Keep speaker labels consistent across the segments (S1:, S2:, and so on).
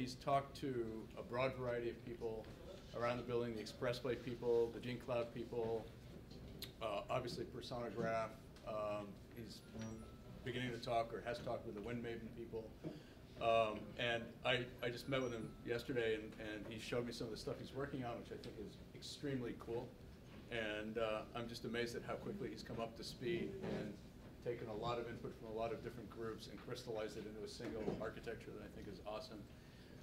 S1: he's talked to a broad variety of people around the building, the Expressway people, the GeneCloud people, uh, obviously Personograph. Um, he's beginning to talk or has talked with the Wind Maven people. Um, and I, I just met with him yesterday and, and he showed me some of the stuff he's working on, which I think is extremely cool. And uh, I'm just amazed at how quickly he's come up to speed and taken a lot of input from a lot of different groups and crystallized it into a single architecture that I think is awesome.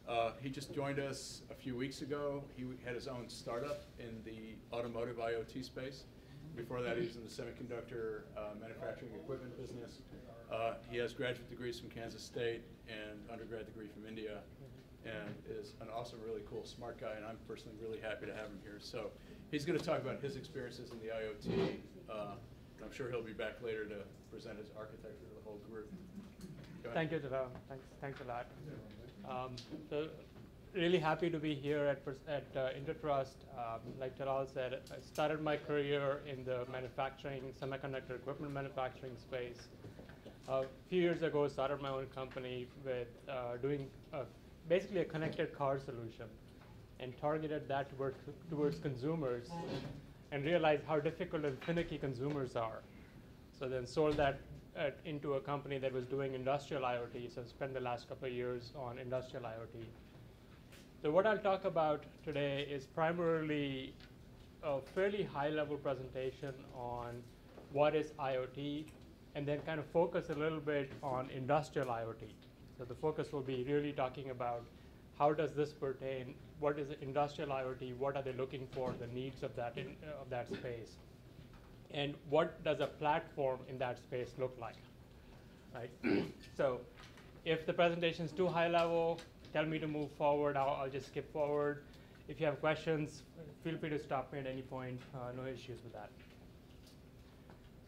S1: Uh, he just joined us a few weeks ago. He had his own startup in the automotive IoT space. Before that, he was in the semiconductor uh, manufacturing equipment business. Uh, he has graduate degrees from Kansas State and undergrad degree from India, and is an awesome, really cool, smart guy. And I'm personally really happy to have him here. So he's going to talk about his experiences in the IoT. Uh, I'm sure he'll be back later to present his architecture to the whole group.
S2: Thank you, Talal. Thanks, thanks a lot. Um, so, really happy to be here at, at uh, Intertrust. Um, like Talal said, I started my career in the manufacturing, semiconductor equipment manufacturing space. A few years ago, started my own company with uh, doing uh, basically a connected car solution and targeted that toward, towards consumers and realized how difficult and finicky consumers are. So then sold that uh, into a company that was doing industrial IoT. So spent the last couple of years on industrial IoT. So what I'll talk about today is primarily a fairly high-level presentation on what is IoT, and then kind of focus a little bit on industrial IoT. So the focus will be really talking about how does this pertain, what is industrial IoT, what are they looking for, the needs of that, in, of that space, and what does a platform in that space look like, right? so if the presentation is too high level, tell me to move forward, I'll, I'll just skip forward. If you have questions, feel free to stop me at any point, uh, no issues with that.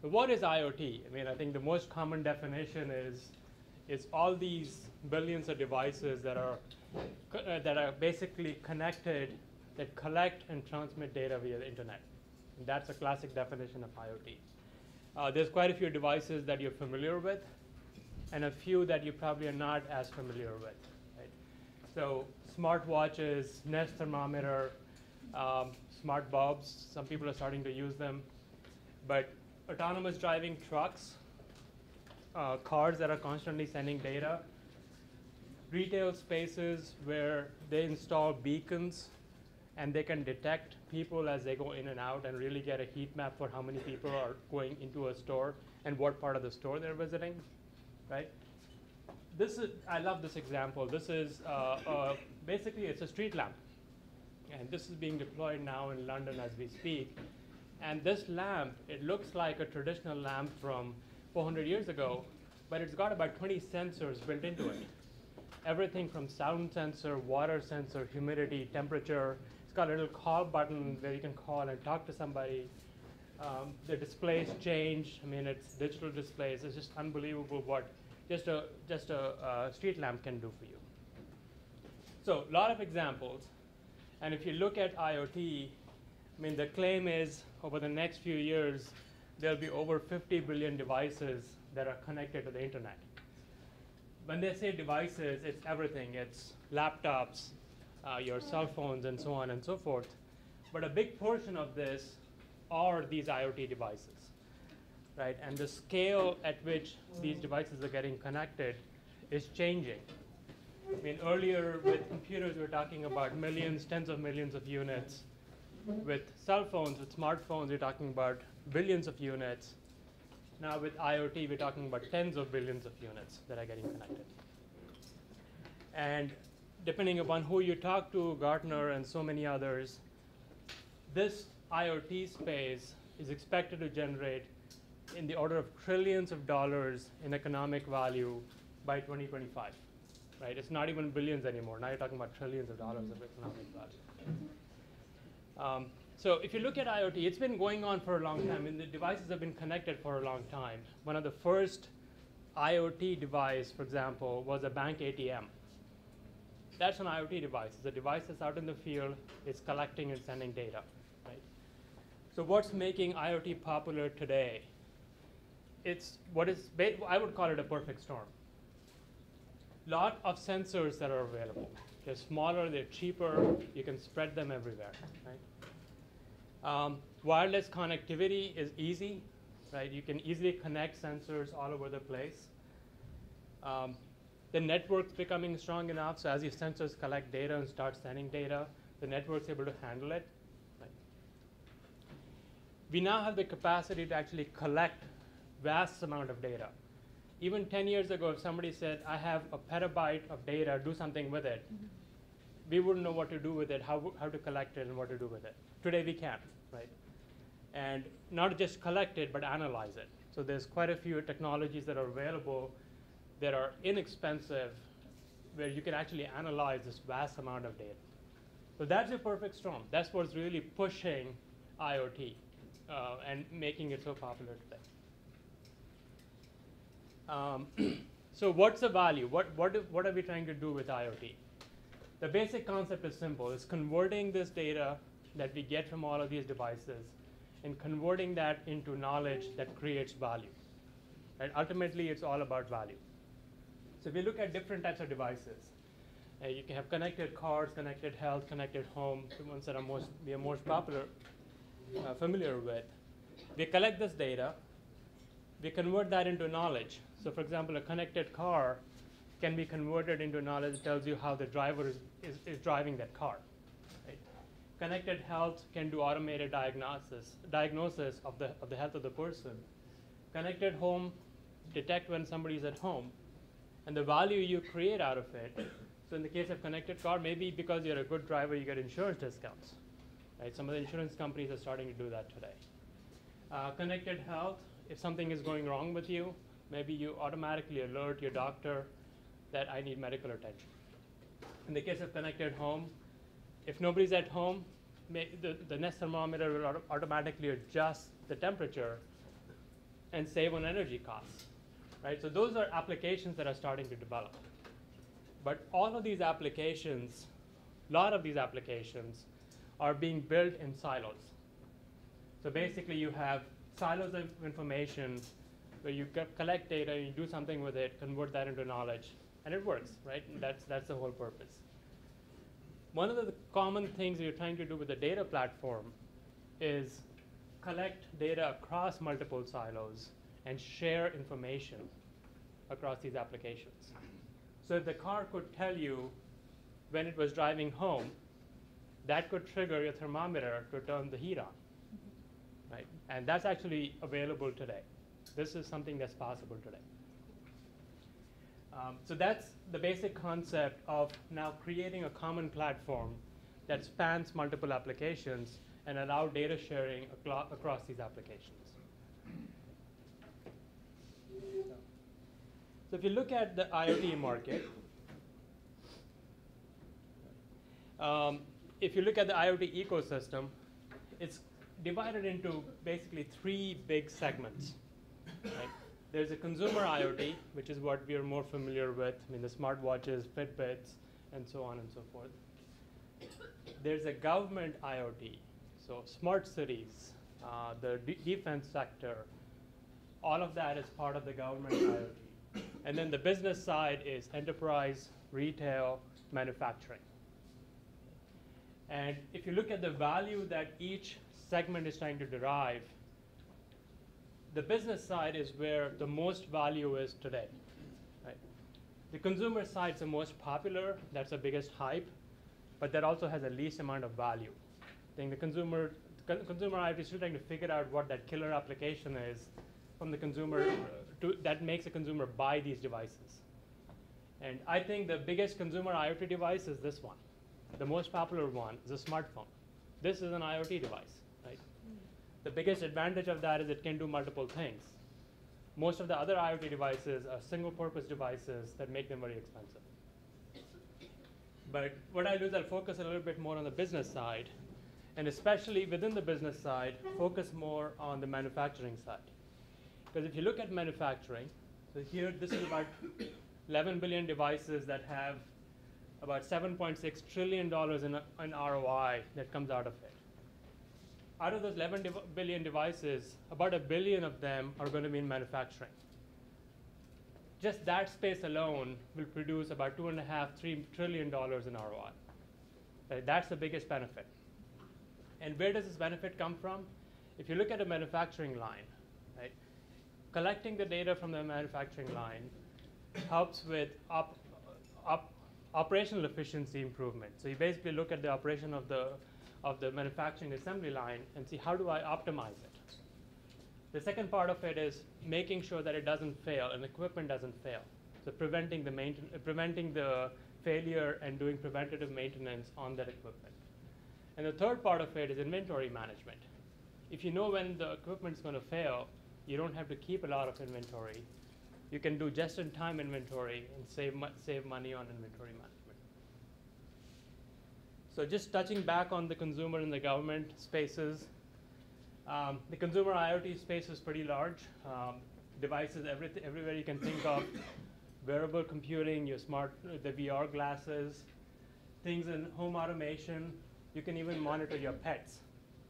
S2: So what is IoT? I mean, I think the most common definition is, is all these billions of devices that are, uh, that are basically connected, that collect and transmit data via the internet. That's a classic definition of IoT. Uh, there's quite a few devices that you're familiar with, and a few that you probably are not as familiar with. Right? So smartwatches, Nest thermometer, um, smart bulbs, some people are starting to use them. But autonomous driving trucks, uh, cars that are constantly sending data, retail spaces where they install beacons and they can detect people as they go in and out and really get a heat map for how many people are going into a store and what part of the store they're visiting, right? This is, I love this example. This is, uh, uh, basically it's a street lamp. And this is being deployed now in London as we speak. And this lamp, it looks like a traditional lamp from 400 years ago, but it's got about 20 sensors built into it. Everything from sound sensor, water sensor, humidity, temperature. Got a little call button where you can call and talk to somebody. Um, the displays change. I mean, it's digital displays. It's just unbelievable what just a just a uh, street lamp can do for you. So, a lot of examples. And if you look at IoT, I mean, the claim is over the next few years, there'll be over 50 billion devices that are connected to the internet. When they say devices, it's everything. It's laptops, uh, your cell phones, and so on and so forth. But a big portion of this are these IoT devices, right? And the scale at which these devices are getting connected is changing. I mean, earlier with computers, we were talking about millions, tens of millions of units. With cell phones, with smartphones, we're talking about billions of units. Now with IoT, we're talking about tens of billions of units that are getting connected. And depending upon who you talk to, Gartner and so many others, this IoT space is expected to generate in the order of trillions of dollars in economic value by 2025 right? It's not even billions anymore. Now you're talking about trillions of dollars of economic value. Um, so if you look at IoT, it's been going on for a long time, and the devices have been connected for a long time. One of the first IoT device, for example, was a bank ATM. That's an IoT device. It's a device that's out in the field. It's collecting and sending data, right? So what's making IoT popular today? It's what is, I would call it a perfect storm lot of sensors that are available. They're smaller, they're cheaper, you can spread them everywhere, right? Um, wireless connectivity is easy, right? You can easily connect sensors all over the place. Um, the network's becoming strong enough, so as your sensors collect data and start sending data, the network's able to handle it. Right? We now have the capacity to actually collect vast amount of data. Even 10 years ago, if somebody said, I have a petabyte of data, do something with it, mm-hmm. we wouldn't know what to do with it, how, how to collect it, and what to do with it. Today we can, right? And not just collect it, but analyze it. So there's quite a few technologies that are available that are inexpensive, where you can actually analyze this vast amount of data. So that's a perfect storm. That's what's really pushing IoT uh, and making it so popular today. Um, so what's the value? What, what, what are we trying to do with IoT? The basic concept is simple. It's converting this data that we get from all of these devices and converting that into knowledge that creates value. Right? Ultimately, it's all about value. So if you look at different types of devices, uh, you can have connected cars, connected health, connected home, the ones that are most, we are most popular, uh, familiar with. We collect this data, we convert that into knowledge. So for example, a connected car can be converted into knowledge that tells you how the driver is, is, is driving that car. Connected health can do automated diagnosis, diagnosis of the, of the health of the person. Connected home detect when somebody's at home and the value you create out of it. So in the case of connected car, maybe because you're a good driver, you get insurance discounts. Right? Some of the insurance companies are starting to do that today. Uh, connected health, if something is going wrong with you, maybe you automatically alert your doctor that I need medical attention. In the case of connected home, if nobody's at home, the, the Nest thermometer will auto- automatically adjust the temperature and save on energy costs. Right? So those are applications that are starting to develop. But all of these applications, a lot of these applications, are being built in silos. So basically, you have silos of information where you co- collect data, you do something with it, convert that into knowledge, and it works, right? And that's, that's the whole purpose. One of the common things we're trying to do with the data platform is collect data across multiple silos and share information across these applications. So if the car could tell you when it was driving home, that could trigger your thermometer to turn the heat on, right? And that's actually available today. This is something that's possible today. Um, so that's the basic concept of now creating a common platform that spans multiple applications and allow data sharing across these applications. So if you look at the IoT market, um, if you look at the IoT ecosystem, it's divided into basically three big segments. Right? There's a consumer IoT, which is what we are more familiar with, I mean the smartwatches, Fitbits, and so on and so forth. There's a government IoT, so smart cities, uh, the de- defense sector, all of that is part of the government IoT. And then the business side is enterprise, retail, manufacturing. And if you look at the value that each segment is trying to derive, the business side is where the most value is today. Right? The consumer side is the most popular, that's the biggest hype, but that also has the least amount of value. I think the consumer, con- consumer IoT is still trying to figure out what that killer application is from the consumer to, that makes a consumer buy these devices. And I think the biggest consumer IoT device is this one. The most popular one is a smartphone. This is an IoT device, right? Mm. The biggest advantage of that is it can do multiple things. Most of the other IoT devices are single purpose devices that make them very expensive. But what I'll do is I'll focus a little bit more on the business side, and especially within the business side, focus more on the manufacturing side. Because if you look at manufacturing, so here this is about 11 billion devices that have about 7.6 trillion dollars in, in ROI that comes out of it. Out of those 11 dev- billion devices, about a billion of them are going to be in manufacturing. just that space alone will produce about two and a half, three trillion dollars in ROI. That's the biggest benefit. And where does this benefit come from? If you look at a manufacturing line, collecting the data from the manufacturing line helps with op, op, operational efficiency improvement. So you basically look at the operation of the of the manufacturing assembly line and see how do I optimize it. The second part of it is making sure that it doesn't fail and equipment doesn't fail. So preventing the mainten- preventing the failure and doing preventative maintenance on that equipment. And the third part of it is inventory management. If you know when the equipment's going to fail, you don't have to keep a lot of inventory. You can do just-in-time inventory and save save money on inventory management. So just touching back on the consumer and the government spaces, um, the consumer IoT space is pretty large. Um, devices everywhere you can think of, wearable computing, your smart, the VR glasses, things in home automation. You can even monitor your pets,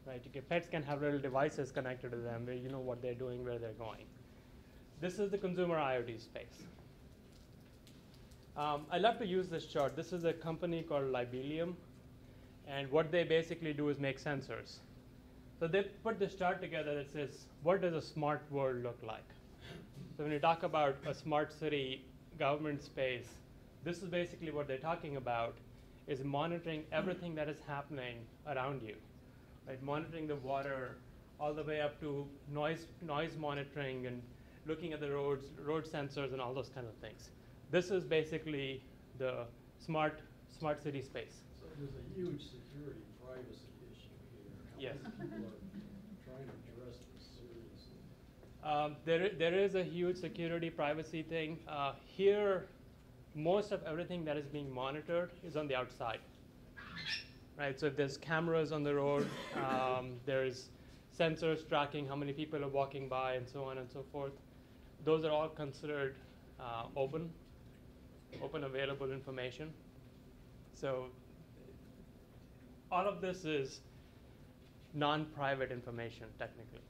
S2: right? Your pets can have little devices connected to them where you know what they're doing, where they're going. This is the consumer IoT space. Um, I love to use this chart. This is a company called Libelium, and what they basically do is make sensors. So they put this chart together that says, what does a smart world look like? So when you talk about a smart city government space, this is basically what they're talking about, is monitoring everything that is happening around you. Right? Monitoring the water all the way up to noise, noise monitoring and looking at the roads, road sensors and all those kind of things. This is basically the smart, smart city space.
S3: So there's a huge security privacy issue here.
S2: Yes.
S3: How many people are trying to address this seriously?
S2: Um, there, there is a huge security privacy thing. Uh, here, most of everything that is being monitored is on the outside. Right, so if there's cameras on the road, um, there's sensors tracking how many people are walking by and so on and so forth. Those are all considered uh, open, open available information. So all of this is non-private information technically.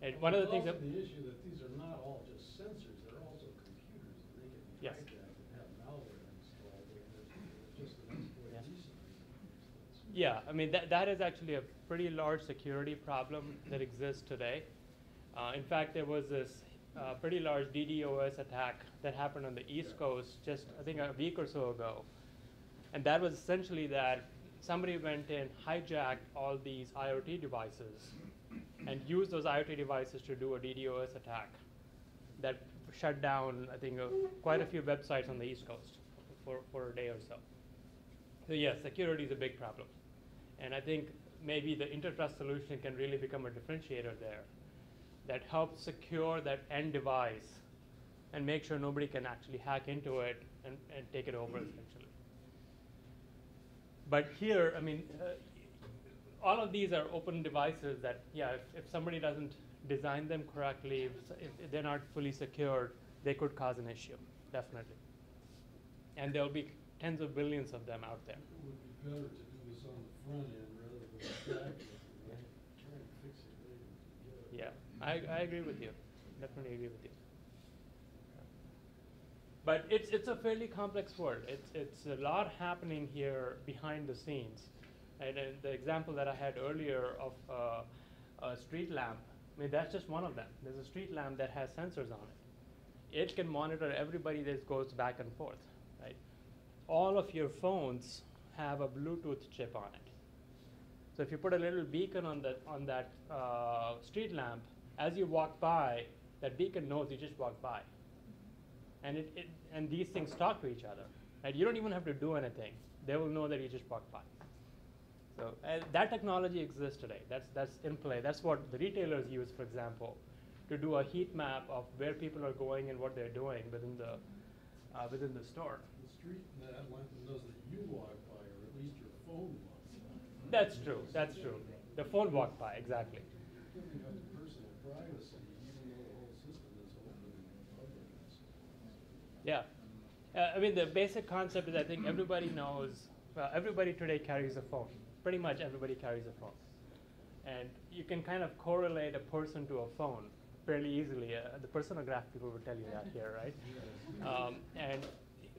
S2: And one of the things that
S3: the issue that these are not all just sensors, they're also computers, and they can be
S2: Yes.
S3: hijacked and have malware installed, and there's, there's just an exploitation. reason.
S2: Yeah, I mean, that, that is actually a pretty large security problem that exists today. Uh, in fact, there was this uh, pretty large DDoS attack that happened on the East Coast just, I think, a week or so ago. And that was essentially that somebody went in, hijacked all these IoT devices, and used those IoT devices to do a DDoS attack that shut down, I think, uh, quite a few websites on the East Coast for, for a day or so. So yes, security is a big problem. And I think maybe the intertrust solution can really become a differentiator there that helps secure that end device and make sure nobody can actually hack into it and, and take it over essentially. But here, I mean, uh, all of these are open devices that, yeah, if, if somebody doesn't design them correctly, if, if they're not fully secured, they could cause an issue, definitely. And there'll be tens of billions of them out there. Yeah, I, I agree with you. Definitely agree with you. But it's, it's a fairly complex world. It's, it's a lot happening here behind the scenes. And uh, the example that I had earlier of uh, a street lamp, I mean, that's just one of them. There's a street lamp that has sensors on it. It can monitor everybody that goes back and forth, right? All of your phones have a Bluetooth chip on it. So if you put a little beacon on that on that uh, street lamp, as you walk by, that beacon knows you just walked by, and it, it and these things talk to each other. Right? You don't even have to do anything; they will know that you just walked by. So uh, that technology exists today. That's that's in play. That's what the retailers use, for example, to do a heat map of where people are going and what they're doing within the uh, within the store.
S3: The street net knows that you walk by, or at least your phone walks by.
S2: That's true. That's true. The phone walked by exactly. Yeah. Uh, I mean, the basic concept is I think everybody knows, well, everybody today carries a phone. Pretty much everybody carries a phone. And you can kind of correlate a person to a phone fairly easily. Uh, the personograph people will tell you that here, right? Um, and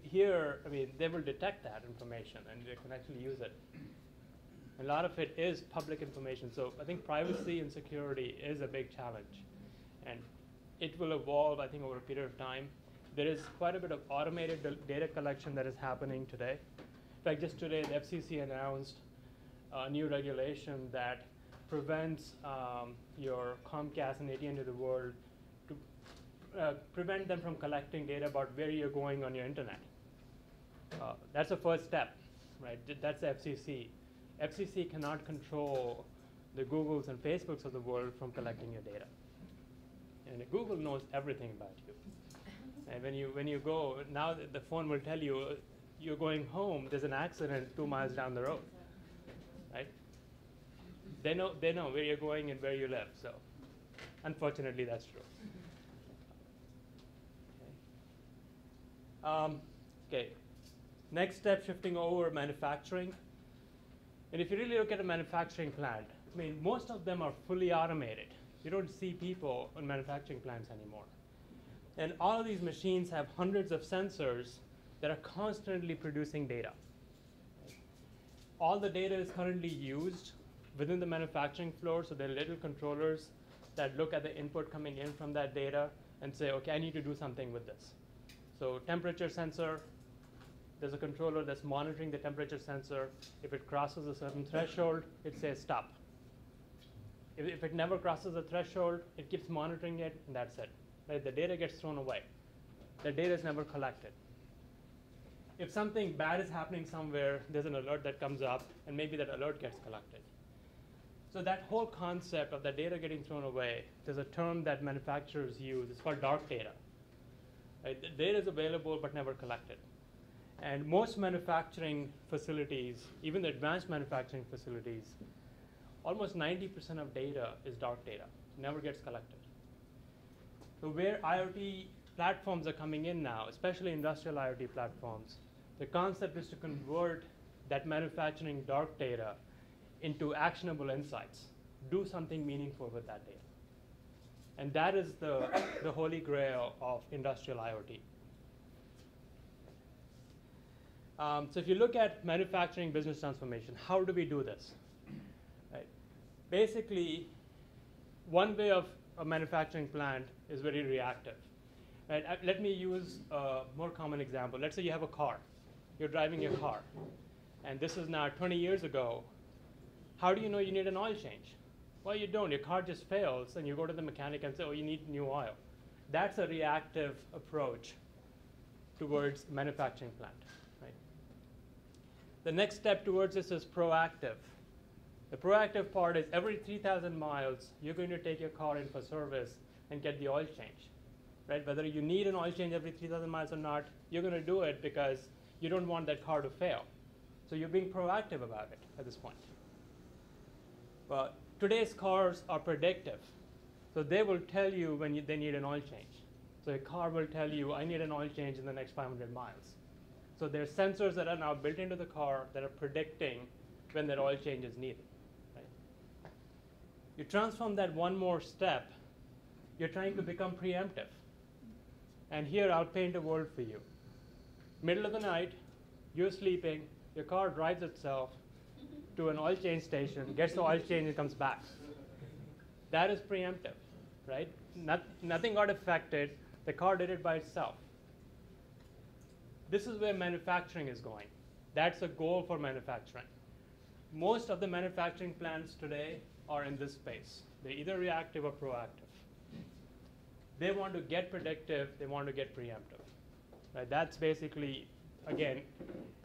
S2: here, I mean, they will detect that information and they can actually use it. A lot of it is public information, so I think privacy and security is a big challenge. And it will evolve, I think, over a period of time. There is quite a bit of automated data collection that is happening today. In fact, just today, the FCC announced a new regulation that prevents um, your Comcast and AT&T of the world to uh, prevent them from collecting data about where you're going on your internet. Uh, that's the first step, right? Th- That's the FCC. FCC cannot control the Googles and Facebooks of the world from collecting your data. And Google knows everything about you. And when you when you go now, the, phone will tell you uh, you're going home. There's an accident two miles down the road, right? They know they know where you're going and where you live. So, unfortunately, that's true. Okay. Um, okay. Next step, shifting over manufacturing. And if you really look at a manufacturing plant, I mean, most of them are fully automated. You don't see people in manufacturing plants anymore. And all of these machines have hundreds of sensors that are constantly producing data. All the data is currently used within the manufacturing floor, so there are little controllers that look at the input coming in from that data and say, okay, I need to do something with this. So temperature sensor, there's a controller that's monitoring the temperature sensor. If it crosses a certain threshold, it says stop. If, if it never crosses the threshold, it keeps monitoring it, and that's it. Right? The data gets thrown away. The data is never collected. If something bad is happening somewhere, there's an alert that comes up, and maybe that alert gets collected. So that whole concept of the data getting thrown away, there's a term that manufacturers use. It's called dark data. Right? The data is available but never collected. And most manufacturing facilities, even the advanced manufacturing facilities, almost 90% of data is dark data, never gets collected. So where IoT platforms are coming in now, especially industrial IoT platforms, the concept is to convert that manufacturing dark data into actionable insights. Do something meaningful with that data. And that is the, the holy grail of industrial IoT. Um, so if you look at manufacturing business transformation, how do we do this? Right. Basically, one way of a manufacturing plant is very reactive. Right. Uh, let me use a more common example. Let's say you have a car. You're driving your car. And this is now 20 years ago. How do you know you need an oil change? Well, you don't. Your car just fails, and you go to the mechanic and say, oh, you need new oil. That's a reactive approach towards manufacturing plant. The next step towards this is proactive. The proactive part is every 3,000 miles, you're going to take your car in for service and get the oil change. Right? Whether you need an oil change every 3,000 miles or not, you're going to do it because you don't want that car to fail. So you're being proactive about it at this point. But today's cars are predictive. So they will tell you when you, they need an oil change. So a car will tell you, I need an oil change in the next 500 miles. So there are sensors that are now built into the car that are predicting when that oil change is needed. Right? You transform that one more step, you're trying to become preemptive. And here I'll paint a world for you. Middle of the night, you're sleeping, your car drives itself to an oil change station, gets the oil change, and comes back. That is preemptive, right? Not, nothing got affected, the car did it by itself. This is where manufacturing is going. That's a goal for manufacturing. Most of the manufacturing plants today are in this space. They're either reactive or proactive. They want to get predictive, they want to get preemptive. Right? That's basically, again,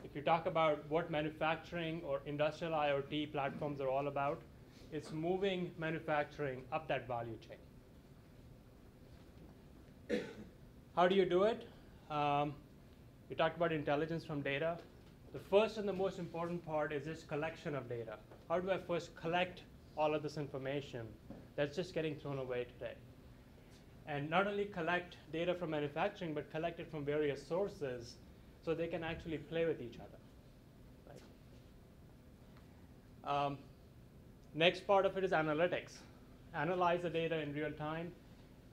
S2: if you talk about what manufacturing or industrial IoT platforms are all about, it's moving manufacturing up that value chain. How do you do it? Um, we talked about intelligence from data. The first and the most important part is this collection of data. How do I first collect all of this information that's just getting thrown away today? And not only collect data from manufacturing, but collect it from various sources so they can actually play with each other. Right? Um, next part of it is analytics. Analyze the data in real time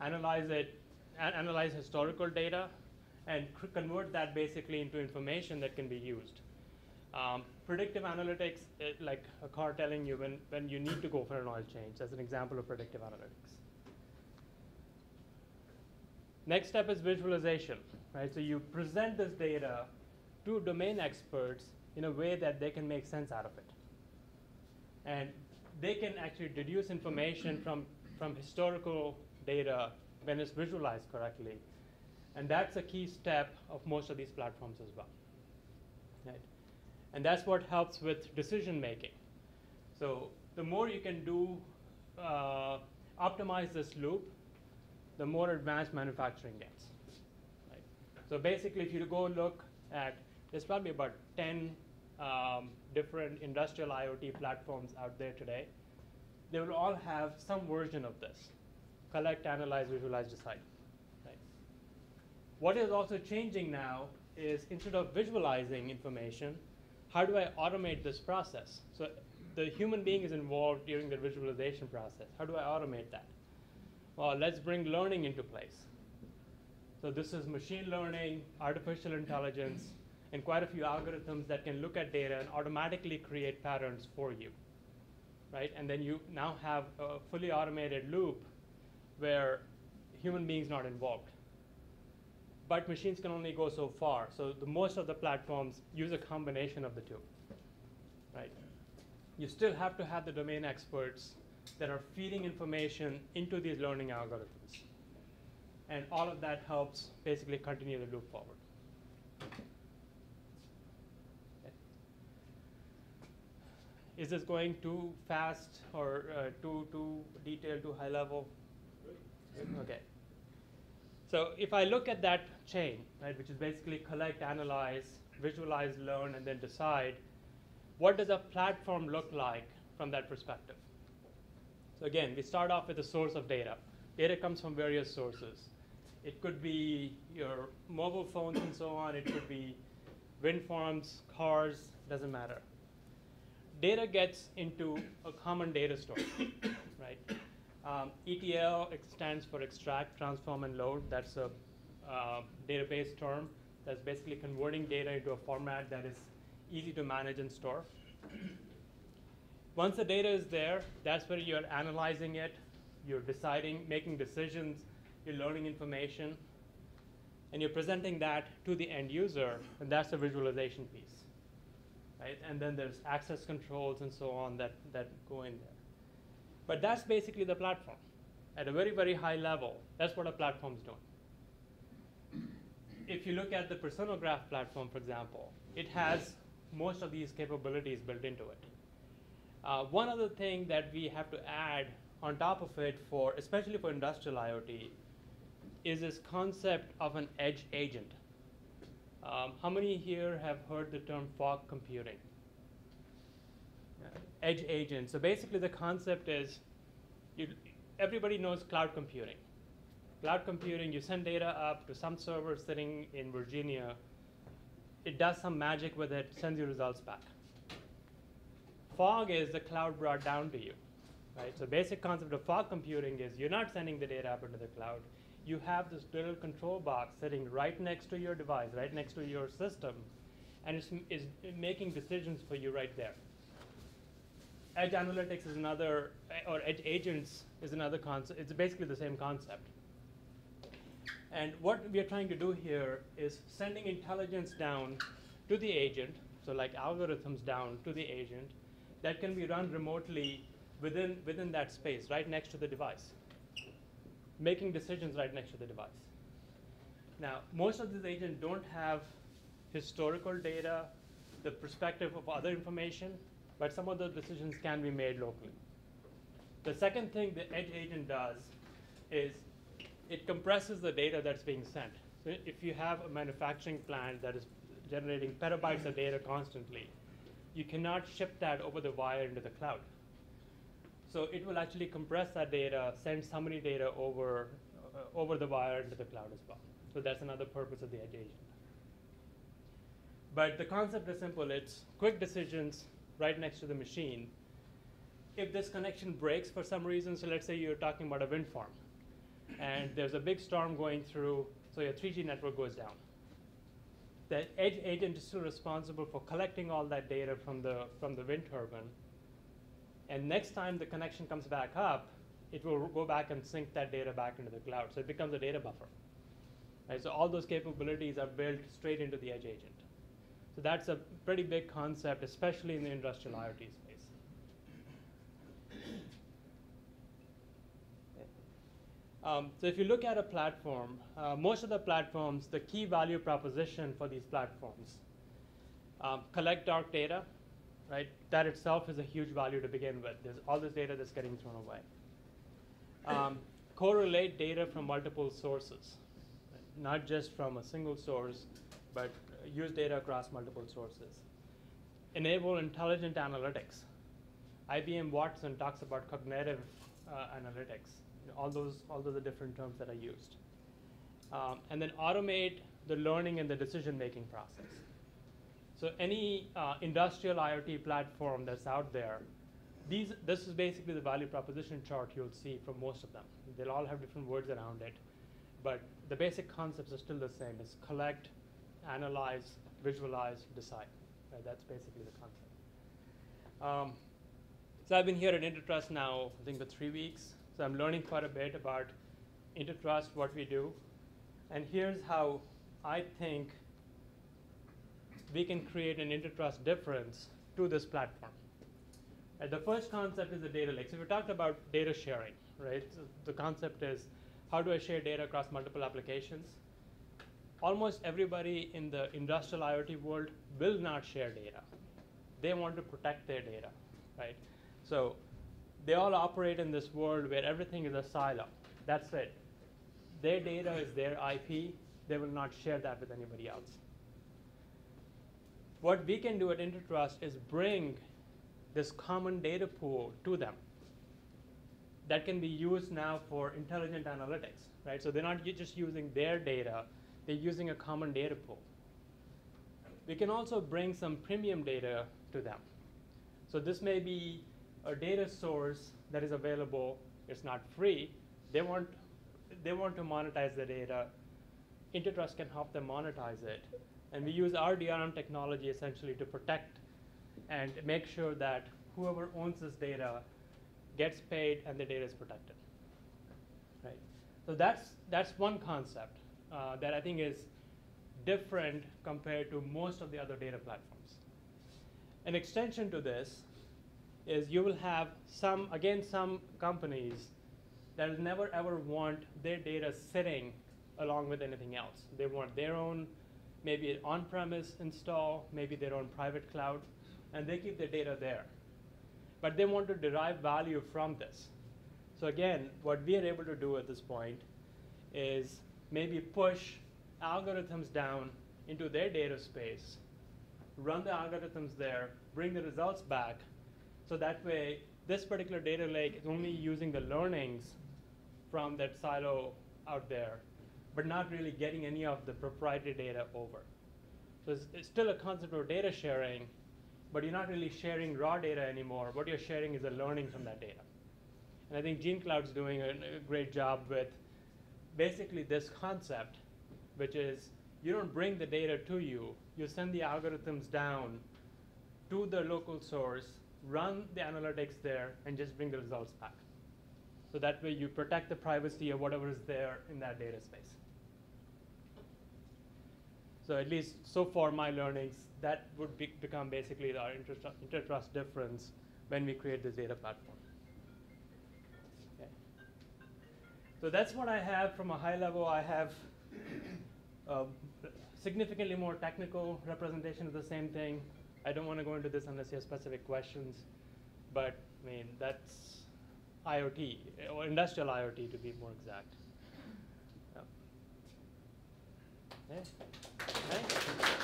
S2: analyze it, analyze historical data, and convert that basically into information that can be used. Um, predictive analytics, eh, like a car telling you when, when you need to go for an oil change, that's an example of predictive analytics. Next step is visualization, right? So you present this data to domain experts in a way that they can make sense out of it. And they can actually deduce information from, from historical data when it's visualized correctly. And that's a key step of most of these platforms as well. Right? And that's what helps with decision making. So the more you can do, uh, optimize this loop, the more advanced manufacturing gets. Right? So basically, if you go look at, there's probably about 10 um, different industrial IoT platforms out there today. They will all have some version of this collect, analyze, visualize, decide. What is also changing now is instead of visualizing information, how do I automate this process? So the human being is involved during the visualization process. How do I automate that? Well, let's bring learning into place. So this is machine learning, artificial intelligence, and quite a few algorithms that can look at data and automatically create patterns for you. Right? And then you now have a fully automated loop where human beings not involved. But machines can only go so far. So the most of the platforms use a combination of the two. Right? You still have to have the domain experts that are feeding information into these learning algorithms. And all of that helps basically continue the loop forward. Okay. Is this going too fast or uh, too, too detailed, too high level? Okay. So if I look at that chain, right, which is basically collect, analyze, visualize, learn, and then decide, what does a platform look like from that perspective? So again, we start off with a source of data. Data comes from various sources. It could be your mobile phones and so on. It could be wind farms, cars, doesn't matter. Data gets into a common data store, right? Um, ETL stands for extract, transform, and load. That's a uh, database term that's basically converting data into a format that is easy to manage and store. Once the data is there, that's where you're analyzing it, you're deciding, making decisions, you're learning information, and you're presenting that to the end user, and that's the visualization piece. Right? And then there's access controls and so on that, that go in there. But that's basically the platform. At a very, very high level, that's what a platform's doing. If you look at the Personograph platform, for example, it has most of these capabilities built into it. Uh, one other thing that we have to add on top of it for, especially for industrial IoT, is this concept of an edge agent. Um, how many here have heard the term fog computing? Edge agent. So basically, the concept is, you, everybody knows cloud computing. Cloud computing, you send data up to some server sitting in Virginia. It does some magic with it, sends you results back. Fog is the cloud brought down to you, right? So basic concept of fog computing is you're not sending the data up into the cloud. You have this little control box sitting right next to your device, right next to your system, and it's, is making decisions for you right there. Edge analytics is another, eh, or edge agents is another concept. It's basically the same concept. And what we are trying to do here is sending intelligence down to the agent, so like algorithms down to the agent, that can be run remotely within, within that space, right next to the device, making decisions right next to the device. Now, most of these agents don't have historical data, the perspective of other information, but some of those decisions can be made locally. The second thing the edge agent does is it compresses the data that's being sent. So if you have a manufacturing plant that is generating petabytes of data constantly, you cannot ship that over the wire into the cloud. So it will actually compress that data, send summary data over, uh, over the wire into the cloud as well. So that's another purpose of the edge agent. But the concept is simple. It's quick decisions right next to the machine. If this connection breaks for some reason, so let's say you're talking about a wind farm, and there's a big storm going through, so your 3G network goes down. The edge agent is still responsible for collecting all that data from the, from the wind turbine. And next time the connection comes back up, it will go back and sync that data back into the cloud. So it becomes a data buffer. Right, so all those capabilities are built straight into the edge agent. So that's a pretty big concept, especially in the industrial IoT space. Um, so if you look at a platform, uh, most of the platforms, the key value proposition for these platforms, um, collect dark data, right? That itself is a huge value to begin with. There's all this data that's getting thrown away. Um, correlate data from multiple sources, right? not just from a single source, but use data across multiple sources. Enable intelligent analytics. IBM Watson talks about cognitive uh, analytics. You know, all those, all those are different terms that are used. Um, and then automate the learning and the decision-making process. So any uh, industrial IoT platform that's out there, these, this is basically the value proposition chart you'll see from most of them. They'll all have different words around it, but the basic concepts are still the same. It's collect, analyze, visualize, decide. Right? That's basically the concept. Um, so I've been here at Intertrust now, I think for three weeks. So I'm learning quite a bit about Intertrust, what we do. And here's how I think we can create an Intertrust difference to this platform. Uh, the first concept is the data lake. So we talked about data sharing, right? So the concept is how do I share data across multiple applications? Almost everybody in the industrial IoT world will not share data. They want to protect their data, right? So they all operate in this world where everything is a silo. That's it. Their data is their IP. They will not share that with anybody else. What we can do at Intertrust is bring this common data pool to them that can be used now for intelligent analytics, right? So they're not just using their data, they're using a common data pool. We can also bring some premium data to them. So this may be a data source that is available, it's not free. They want, they want to monetize the data. Intertrust can help them monetize it. And we use our DRM technology essentially to protect and make sure that whoever owns this data gets paid and the data is protected. Right? So that's, that's one concept uh, that I think is different compared to most of the other data platforms. An extension to this is you will have some, again, some companies that will never ever want their data sitting along with anything else. They want their own, maybe an on-premise install, maybe their own private cloud, and they keep their data there. But they want to derive value from this. So again, what we are able to do at this point is maybe push algorithms down into their data space, run the algorithms there, bring the results back, so that way this particular data lake is only using the learnings from that silo out there, but not really getting any of the proprietary data over. So it's, it's still a concept of data sharing, but you're not really sharing raw data anymore. What you're sharing is the learning from that data. And I think GeneCloud's doing a, a great job with basically this concept, which is you don't bring the data to you, you send the algorithms down to the local source, run the analytics there, and just bring the results back. So that way you protect the privacy of whatever is there in that data space. So at least so far my learnings, that would be, become basically our intertrust, intertrust difference when we create this data platform. So that's what I have from a high level. I have uh, significantly more technical representation of the same thing. I don't want to go into this unless you have specific questions, but I mean, that's IoT, or industrial IoT to be more exact. Yeah. Okay.